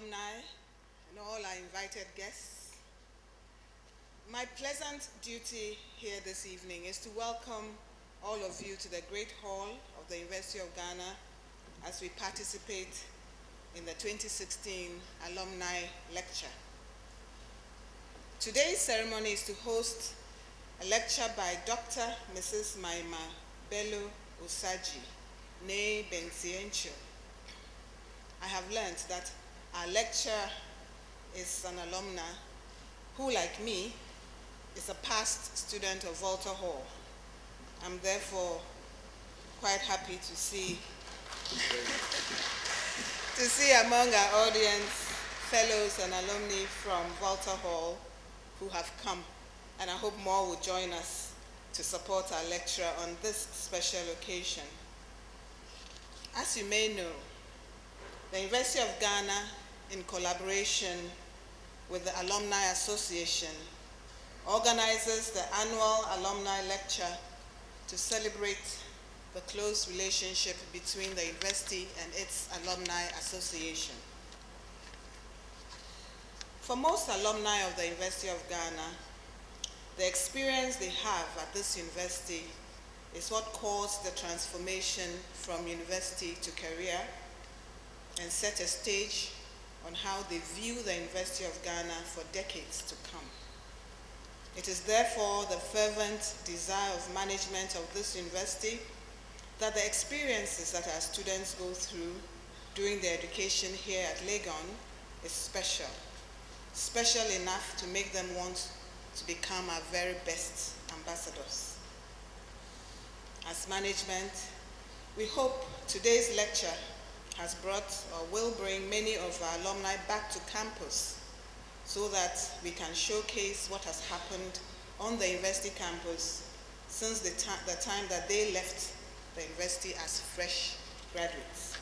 alumni, and all our invited guests. My pleasant duty here this evening is to welcome all of you to the Great Hall of the University of Ghana as we participate in the 2016 Alumni Lecture. Today's ceremony is to host a lecture by Dr. Mrs. Maima Bello Osagie, née Bentsil-Enchill. I have learned that our lecturer is an alumna who, like me, is a past student of Walter Hall. I'm therefore quite happy to see to see among our audience fellows and alumni from Walter Hall who have come, and I hope more will join us to support our lecturer on this special occasion. As you may know, the University of Ghana, in collaboration with the Alumni Association, organizes the annual Alumni Lecture to celebrate the close relationship between the university and its Alumni Association. For most alumni of the University of Ghana, the experience they have at this university is what caused the transformation from university to career and set a stage on how they view the University of Ghana for decades to come. It is therefore the fervent desire of management of this university that the experiences that our students go through during their education here at Legon is special special enough to make them want to become our very best ambassadors. As management, we hope today's lecture has brought or will bring many of our alumni back to campus so that we can showcase what has happened on the university campus since the, the time that they left the university as fresh graduates.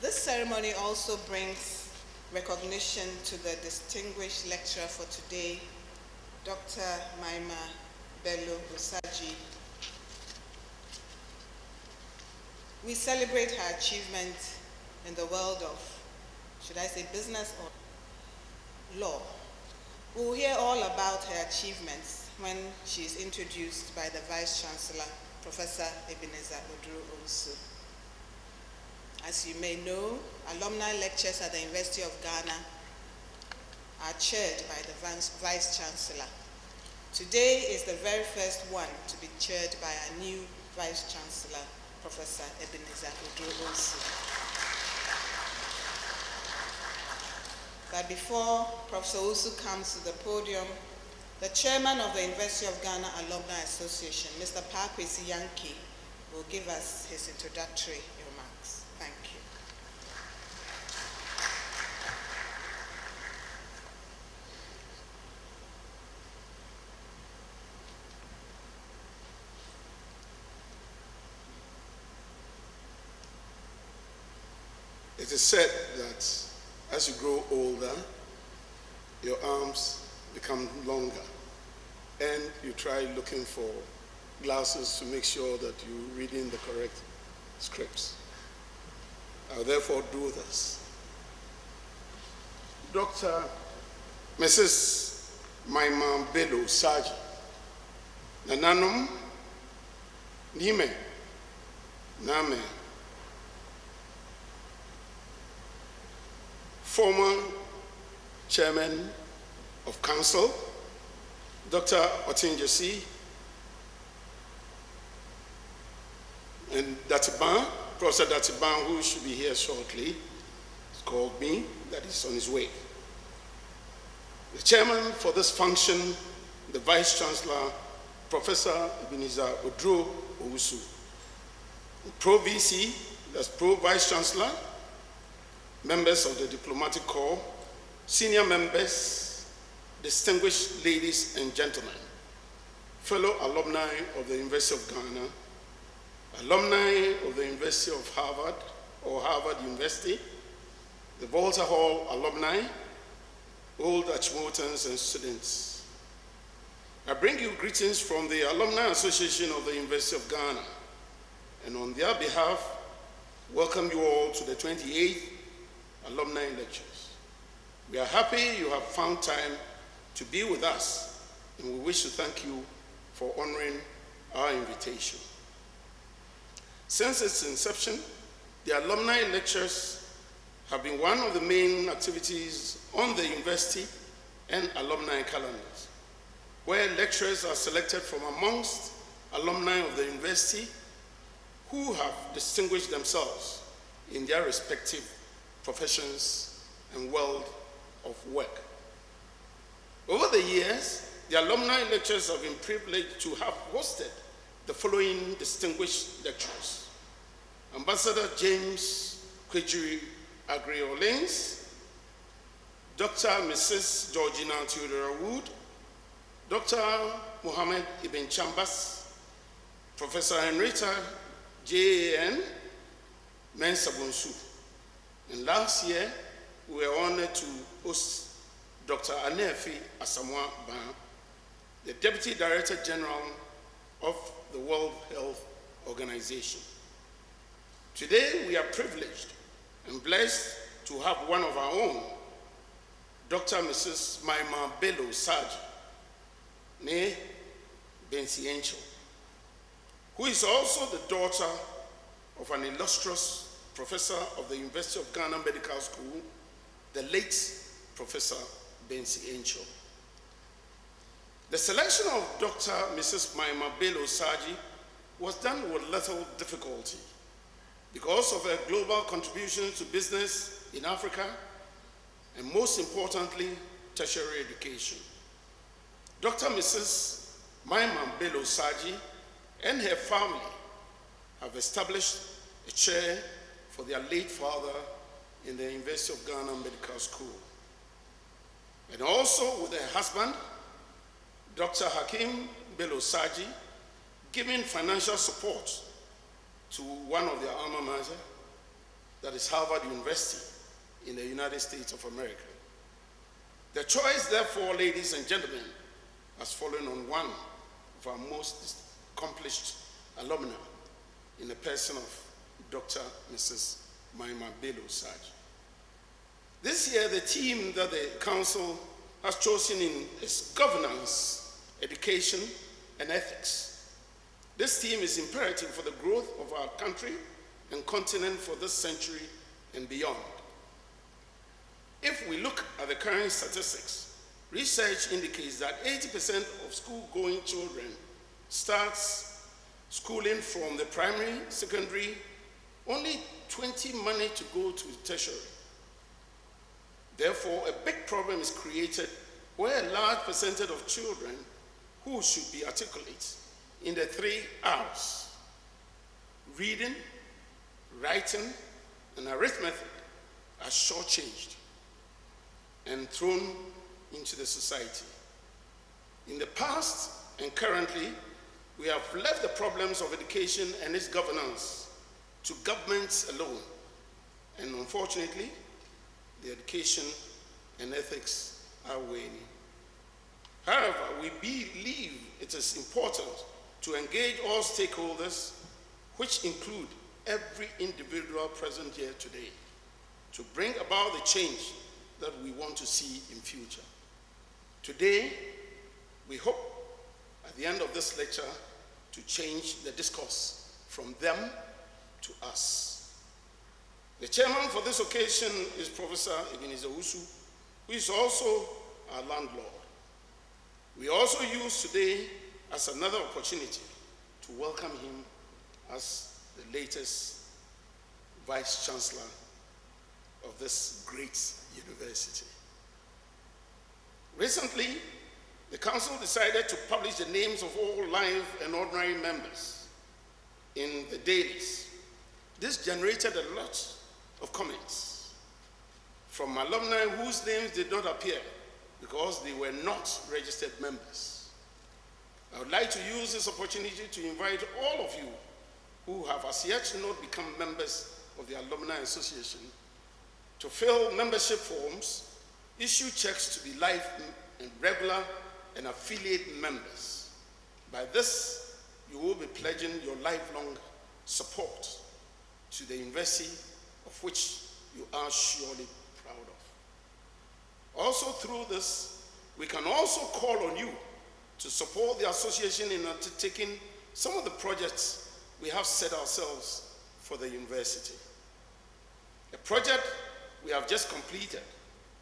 This ceremony also brings recognition to the distinguished lecturer for today, Dr. Maima Bello Osagie. We celebrate her achievement in the world of, should I say business or law. We will hear all about her achievements when she is introduced by the Vice Chancellor, Professor Ebenezer Oduro Owusu. As you may know, alumni lectures at the University of Ghana are chaired by the Vice Chancellor. Today is the very first one to be chaired by our new Vice Chancellor, Professor Ebenezer Oduro But before Professor Owusu comes to the podium, the chairman of the University of Ghana Alumni Association, Mr. Parkwesi Yankee, will give us his introductory Thank you. It is said that as you grow older, your arms become longer and you try looking for glasses to make sure that you're reading the correct scripts. I'll therefore do this. Dr. Mrs. Myma Belo-Osagie, Nananum Nime Name, former chairman of council, Dr. Otinjasi, and Datiban, Professor Datiban, who should be here shortly, called me, that is on his way. The chairman for this function, the Vice Chancellor, Professor Ebenezer Oduro Owusu. Pro VC, that's Pro Vice Chancellor, members of the Diplomatic Corps, senior members, distinguished ladies and gentlemen, fellow alumni of the University of Ghana, alumni of the University of Harvard or Harvard University, the Walter Hall alumni, old Achimotans and students. I bring you greetings from the Alumni Association of the University of Ghana. and on their behalf, welcome you all to the 28th Alumni Lectures. We are happy you have found time to be with us, and we wish to thank you for honoring our invitation. Since its inception, the Alumni Lectures have been one of the main activities on the university and alumni calendars, where lecturers are selected from amongst alumni of the university who have distinguished themselves in their respective professions and world of work. Over the years, the alumni lecturers have been privileged to have hosted the following distinguished lecturers. Ambassador James Kwegyir Aggrey-Orleans, Dr. Mrs. Georgina Theodora Wood, Dr. Mohammed Ibn Chambas, Professor Henrietta J.A.N. Mensah Bonsu. And last year, we were honored to host Dr. Anefi Asamoah Ban, the Deputy Director General of the World Health Organization. Today, we are privileged and blessed to have one of our own, Dr. Mrs. Maima Bello Saji, ne Bentsil-Enchill, who is also the daughter of an illustrious professor of the University of Ghana Medical School, the late Professor Bentsil-Enchill. The selection of Dr. Mrs. Myma Belo-Osagie was done with little difficulty because of her global contributions to business in Africa and most importantly, tertiary education. Dr. Mrs. Myma Belo-Osagie and her family have established a chair for their late father in the University of Ghana Medical School. And also with her husband, Dr. Hakim Bello Saji, giving financial support to one of their alma mater, that is Harvard University in the United States of America. The choice, therefore, ladies and gentlemen, has fallen on one of our most accomplished alumni in the person of Dr. Mrs. Maima Bello Saji. This year, the team that the council has chosen in is governance, education, and ethics. This theme is imperative for the growth of our country and continent for this century and beyond. If we look at the current statistics, research indicates that 80% of school-going children starts schooling from the primary, secondary, only 20 money to go to tertiary. Therefore, a big problem is created where a large percentage of children who should be articulate in the three R's reading, writing, and arithmetic are shortchanged and thrown into the society. In the past and currently, we have left the problems of education and its governance to governments alone. And unfortunately, the education and ethics are waning. However, we believe it is important to engage all stakeholders, which include every individual present here today, to bring about the change that we want to see in future. Today, we hope at the end of this lecture to change the discourse from them to us. The chairman for this occasion is Professor Ebenezer Owusu, who is also our landlord. We also use today as another opportunity to welcome him as the latest Vice Chancellor of this great university. Recently, the Council decided to publish the names of all live and ordinary members in the dailies. This generated a lot of comments from alumni whose names did not appear because they were not registered members. I would like to use this opportunity to invite all of you who have as yet not become members of the Alumni Association to fill membership forms, issue checks to be live and regular and affiliate members. By this, you will be pledging your lifelong support to the university of which you are surely proud of. Also, through this, we can also call on you to support the association in undertaking some of the projects we have set ourselves for the university. A project we have just completed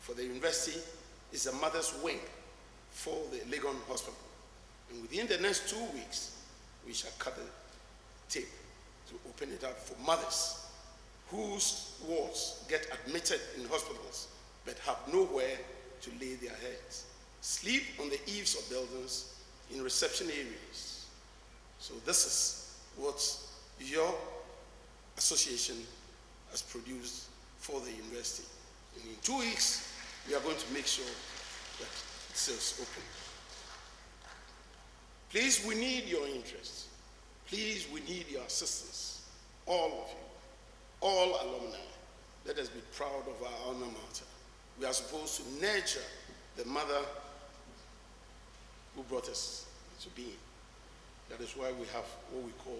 for the university is a mother's wing for the Legon Hospital. And within the next two weeks, we shall cut the tape to open it up for mothers whose wards get admitted in hospitals but have nowhere to lay their heads, sleep on the eaves of buildings in reception areas. So this is what your association has produced for the university. And in two weeks, we are going to make sure that it stays open. Please, we need your interest. Please, we need your assistance. All of you, all alumni. Let us be proud of our alma mater. We are supposed to nurture the mother who brought us to being. That is why we have what we call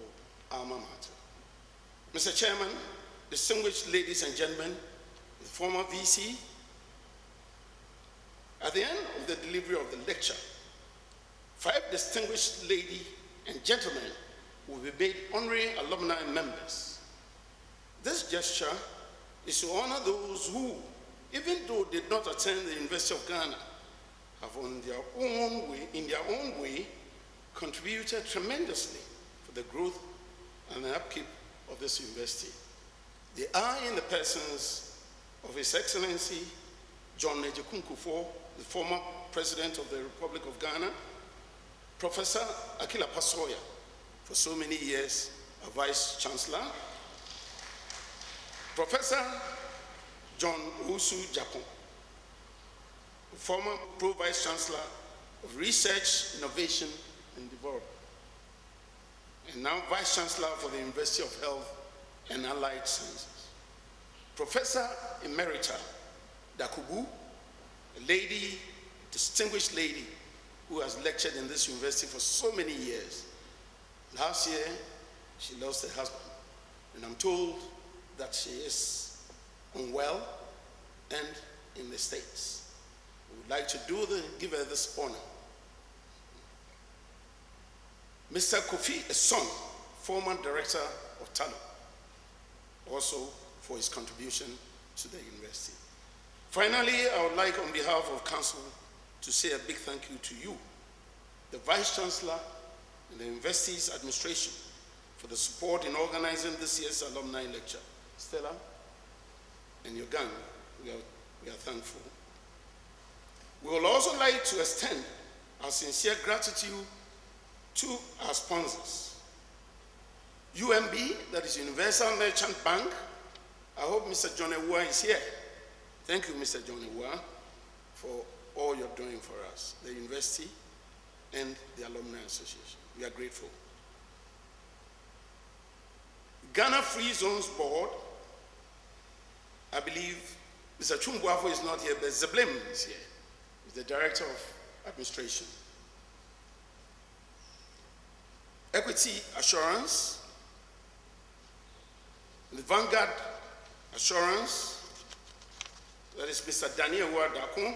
alma mater. Mr. Chairman, distinguished ladies and gentlemen, the former VC, at the end of the delivery of the lecture, five distinguished ladies and gentlemen will be made honorary alumni members. This gesture is to honor those who, even though did not attend the University of Ghana, have on their own way, in their own way, contributed tremendously for the growth and the upkeep of this university. They are in the persons of His Excellency John Agyekum Kufuor, the former President of the Republic of Ghana, Professor Akila Pasoya, for so many years, a Vice Chancellor, Professor John Owusu Gyapong, former Pro Vice Chancellor of Research, Innovation, and Development, and now Vice Chancellor for the University of Health and Allied Sciences. Professor Emerita Dakubu, a lady, distinguished lady, who has lectured in this university for so many years. Last year, she lost her husband, and I'm told that she is unwell and in the States. We would like to do the, give her this honor. Mr. Kofi Esson, former director of TALO, also for his contribution to the university. Finally, I would like, on behalf of Council, to say a big thank you to you, the Vice Chancellor the university's administration, for the support in organizing this year's alumni lecture. Stella and your gang, we are, we are thankful. We would also like to extend our sincere gratitude to our sponsors. UMB, that is Universal Merchant Bank. I hope Mr. John Ewa is here. Thank you, Mr. John Ewa, for all you're doing for us, the university and the Alumni Association. We are grateful. Ghana Free Zones Board, I believe Mr. Chumbuafo is not here, but Zeblim is here. He's the Director of Administration. Equity Assurance, the Vanguard Assurance, that is Mr. Daniel Wadakun,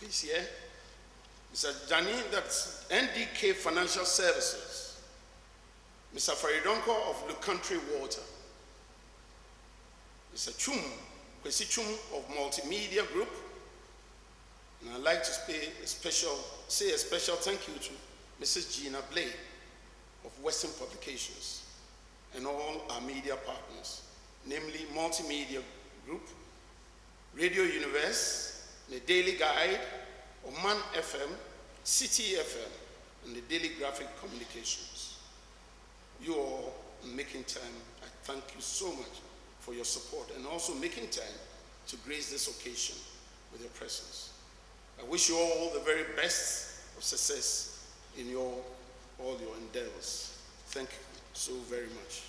he's here. Mr. Dani, that's NDK Financial Services. Mr. Faridonko of the Country Water. Mr. Twum, Kwesi Twum of Multimedia Group. And I'd like to pay a special, say a special thank you to Mrs. Gina Blay of Western Publications and all our media partners, namely Multimedia Group, Radio Univers, The Daily Guide, Oman FM, City FM, and the Daily Graphic Communications. You all making time. I thank you so much for your support and also making time to grace this occasion with your presence. I wish you all the very best of success in your all your endeavors. Thank you so very much.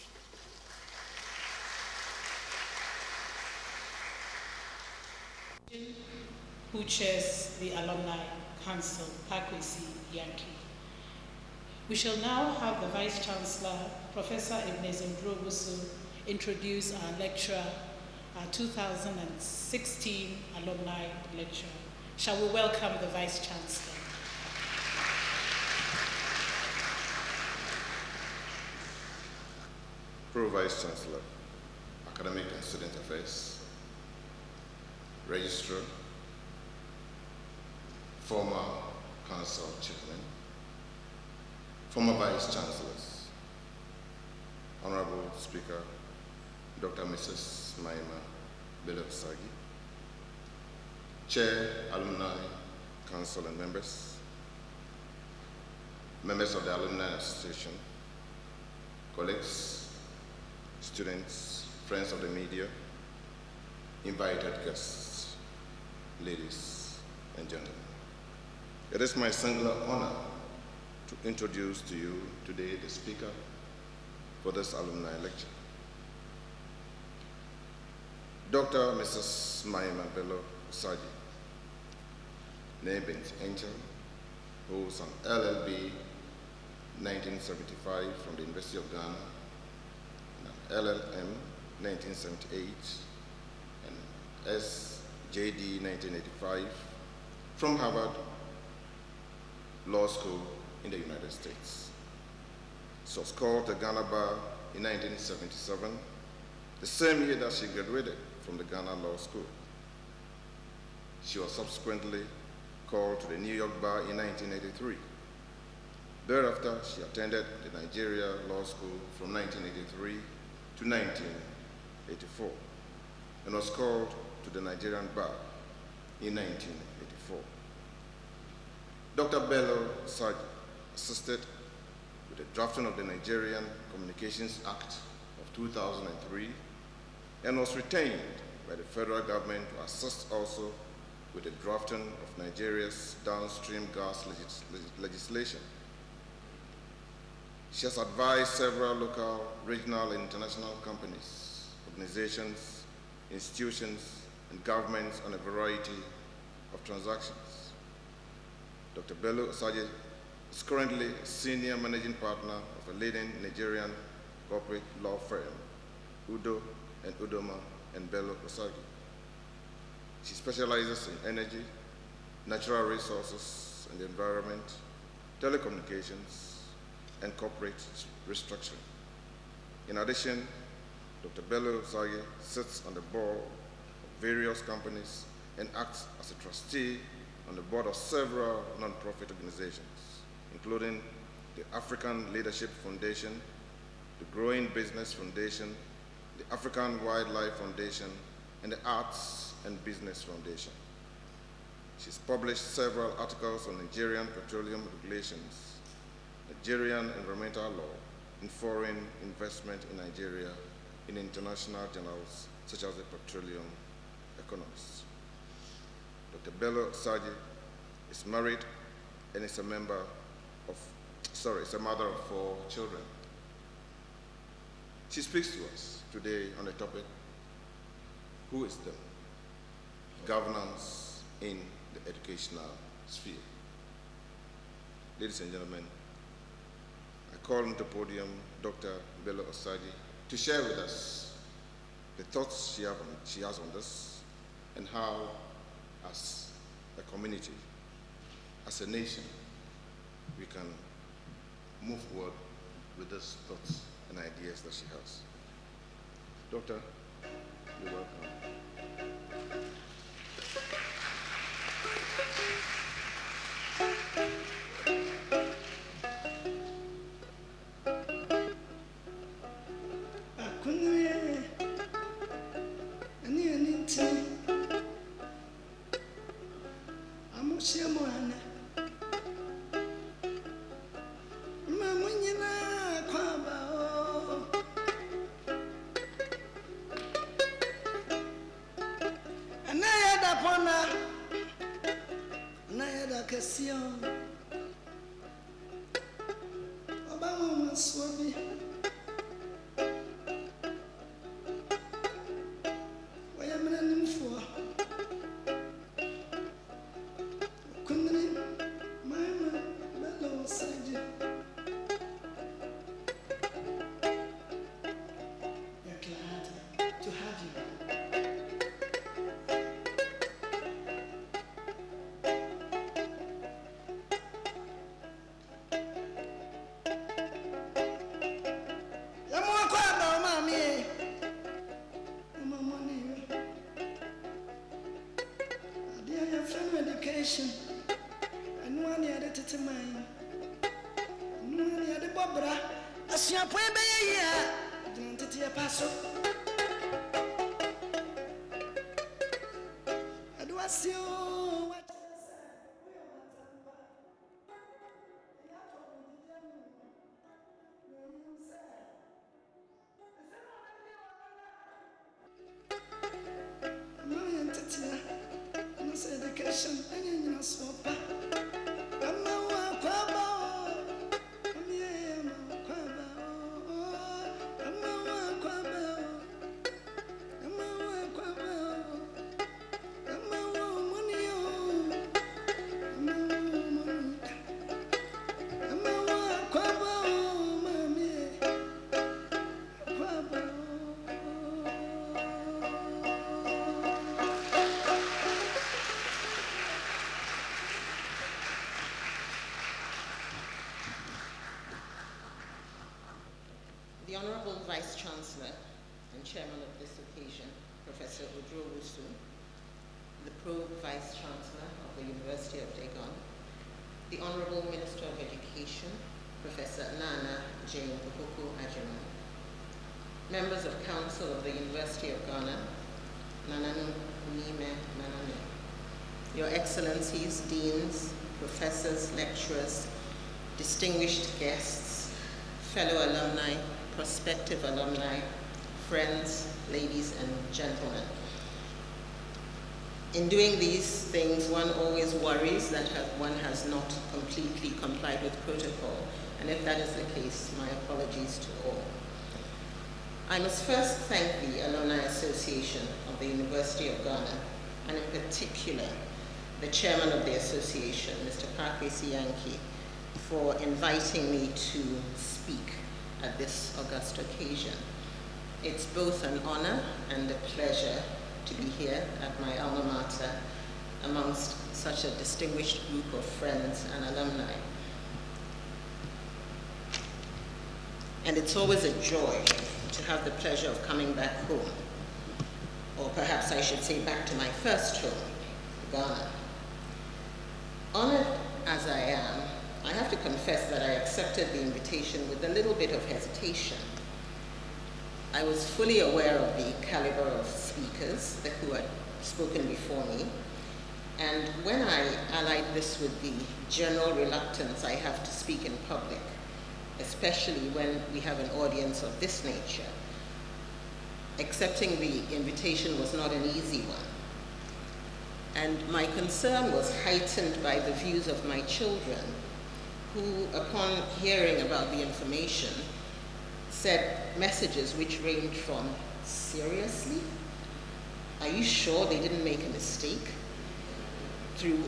Who chairs the Alumni Council, Pakwesi Yankee. We shall now have the Vice Chancellor, Professor Ebenezer Oduro Owusu, introduce our lecturer, our 2016 alumni lecturer. Shall we welcome the Vice Chancellor? Pro Vice Chancellor, Academic and Student Affairs, Registrar, former Council Chairman, former Vice Chancellors, Honorable Speaker, Dr. Mrs. Myma Belo-Osagie, Chair, Alumni Council and members, members of the Alumni Association, colleagues, students, friends of the media, invited guests, ladies and gentlemen. It is my singular honor to introduce to you today the speaker for this alumni lecture. Dr. Mrs. Maima Bello Saji, née Bentsil-Enchill, who's an LLB 1975 from the University of Ghana, and an LLM 1978, and SJD 1985 from Harvard Law School in the United States. She was called to Ghana Bar in 1977, the same year that she graduated from the Ghana Law School. She was subsequently called to the New York Bar in 1983. Thereafter, she attended the Nigeria Law School from 1983 to 1984 and was called to the Nigerian Bar in 1984. Dr. Bello Saj assisted with the drafting of the Nigerian Communications Act of 2003 and was retained by the federal government to assist also with the drafting of Nigeria's downstream gas legis legislation. She has advised several local, regional, and international companies, organizations, institutions, and governments on a variety of transactions. Dr. Belo-Osagie is currently senior managing partner of a leading Nigerian corporate law firm, Udo and Udoma and Bello Osagi. She specializes in energy, natural resources and the environment, telecommunications, and corporate restructuring. In addition, Dr. Belo-Osagie sits on the board of various companies and acts as a trustee on the board of several nonprofit organizations, including the African Leadership Foundation, the Growing Business Foundation, the African Wildlife Foundation, and the Arts and Business Foundation. She's published several articles on Nigerian petroleum regulations, Nigerian environmental law, and foreign investment in Nigeria in international journals such as the Petroleum Economist. Dr. Belo-Osagie is married and is a member of, sorry, is a mother of four children. She speaks to us today on the topic, who is the governance in the educational sphere. Ladies and gentlemen, I call on the podium Dr. Belo-Osagie to share with us the thoughts she, have on, she has on this and how, as a community, as a nation, we can move forward with those thoughts and ideas that she has. Doctor, you're welcome. Ɛno sɛ education ɛnyɛ nyinasoɔ pa ama Vice Chancellor and Chairman of this occasion, Professor Oduro Owusu, the Pro Vice Chancellor of the University of Dagon, the Honorable Minister of Education, Professor Nana J. Opoku Ajiman, members of Council of the University of Ghana, Nananu Nime Nanane, Your Excellencies, Deans, Professors, Lecturers, distinguished guests, fellow alumni, prospective alumni, friends, ladies and gentlemen. In doing these things, one always worries that one has not completely complied with protocol, and if that is the case, my apologies to all. I must first thank the Alumni Association of the University of Ghana, and in particular, the chairman of the association, Mr. Pakwesi Yankee, for inviting me to speak at this august occasion. It's both an honor and a pleasure to be here at my alma mater amongst such a distinguished group of friends and alumni. And it's always a joy to have the pleasure of coming back home, or perhaps I should say back to my first home, Ghana. Honored as I am, I have to confess that I accepted the invitation with a little bit of hesitation. I was fully aware of the caliber of speakers that- who had spoken before me, and when I allied this with the general reluctance I have to speak in public, especially when we have an audience of this nature, accepting the invitation was not an easy one. And my concern was heightened by the views of my children, who, upon hearing about the information, said messages which ranged from, seriously? Are you sure they didn't make a mistake? Through,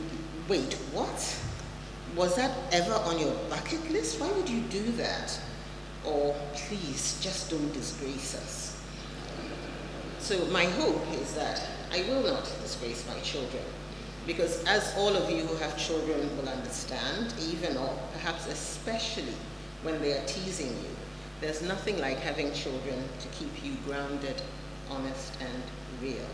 wait, what? Was that ever on your bucket list? Why would you do that? Or, please, just don't disgrace us. So my hope is that I will not disgrace my children. Because as all of you who have children will understand, even or perhaps especially when they are teasing you, there's nothing like having children to keep you grounded, honest, and real.